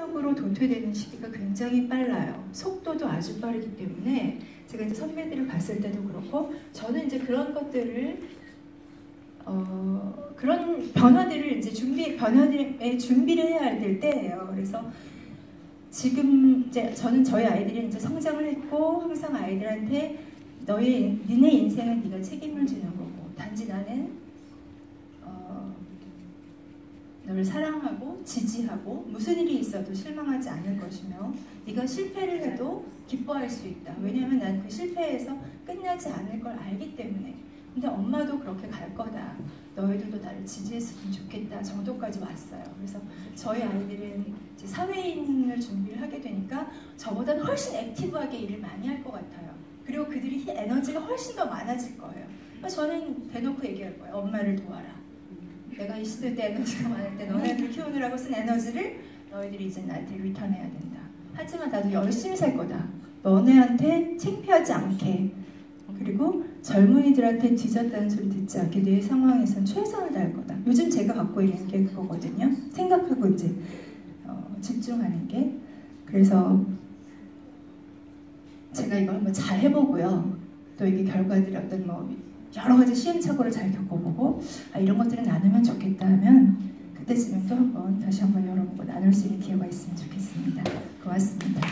적으로 도태되는 시기가 굉장히 빨라요. 속도도 아주 빠르기 때문에 제가 이제 선배들을 봤을 때도 그렇고 저는 이제 그런 것들을 어, 그런 변화들을 이제 준비 변화들에 준비를 해야 될 때예요. 그래서 지금 이제 저는 저희 아이들이 이제 성장을 했고 항상 아이들한테 너의 니네 인생은 네가 책임을 지는 거고 너를 사랑하고 지지하고 무슨 일이 있어도 실망하지 않을 것이며 네가 실패를 해도 기뻐할 수 있다. 왜냐하면 난 그 실패에서 끝나지 않을 걸 알기 때문에. 근데 엄마도 그렇게 갈 거다. 너희들도 나를 지지했으면 좋겠다 정도까지 왔어요. 그래서 저희 아이들은 사회인을 준비를 하게 되니까 저보다는 훨씬 액티브하게 일을 많이 할 것 같아요. 그리고 그들이 에너지가 훨씬 더 많아질 거예요. 저는 대놓고 얘기할 거예요. 엄마를 도와라. 내가 이 시대 때 에너지가 많을 때 너네들 키우느라고 쓴 에너지를 너희들이 이제 나한테 리턴해야 된다. 하지만 나도 열심히 살 거다. 너네한테 창피하지 않게 그리고 젊은이들한테 뒤졌다는 소리 듣지 않게 내 상황에선 최선을 다할 거다. 요즘 제가 갖고 있는 게 그거거든요. 생각하고 이제 어, 집중하는 게 그래서 제가 이걸 한번 잘 해보고요. 또 이게 결과들이 어떤 뭐 여러 가지 시행착오를 잘 겪어보고 아, 이런 것들을 나누면 좋겠다 하면 그때쯤엔 또 한번 다시 한번 여러분과 나눌 수 있는 기회가 있으면 좋겠습니다. 고맙습니다.